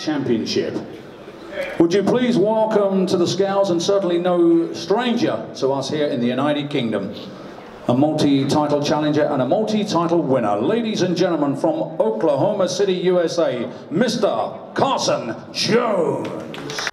Championship. Would you please welcome to the Scales, and certainly no stranger to us here in the United Kingdom, a multi-title challenger and a multi-title winner. Ladies and gentlemen, from Oklahoma City, USA, Mr. Carson Jones.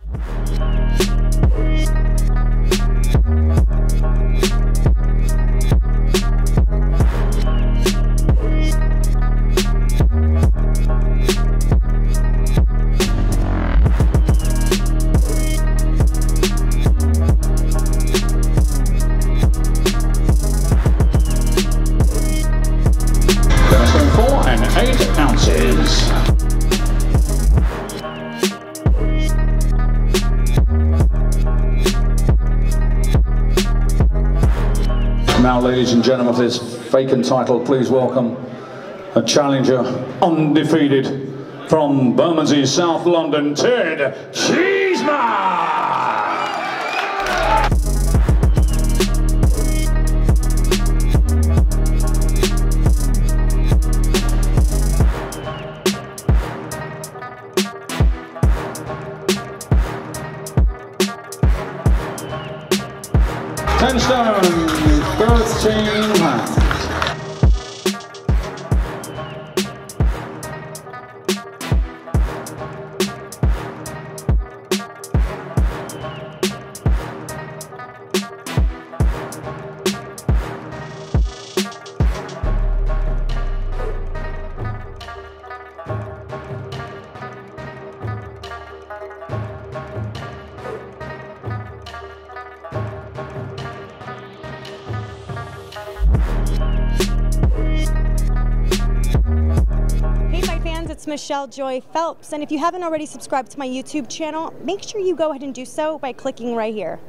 Now, ladies and gentlemen, for this vacant title, please welcome a challenger undefeated from Bermondsey, South London, Ted Cheeseman. Ten stone, thirteen pounds. It's Michelle Joy Phelps. And if you haven't already subscribed to my YouTube channel, make sure you go ahead and do so by clicking right here.